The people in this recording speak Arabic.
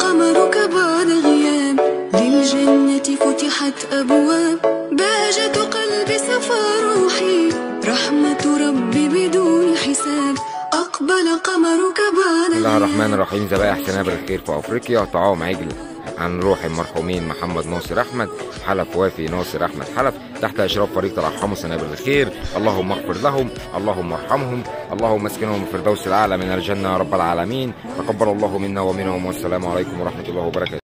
قمرك بعد غياب. للجنة فتحت أبواب. بهجة قلبي صفى روحي. رحمة ربي بدون حساب. أقبل قمرك بعد بسم الله غياب. الرحمن الرحيم. ذبائح سنابر الخير في أفريقيا. طعام عجل. عن روح المرحومين محمد ناصر أحمد حلف وافي ناصر أحمد حلف. تحت إشراف فريق ترحموا سنابر الخير. اللهم اغفر لهم اللهم ارحمهم اللهم اسكنهم الفردوس الاعلى من الجنة يا رب العالمين. تقبل الله منا ومنهم والسلام عليكم ورحمة الله وبركاته.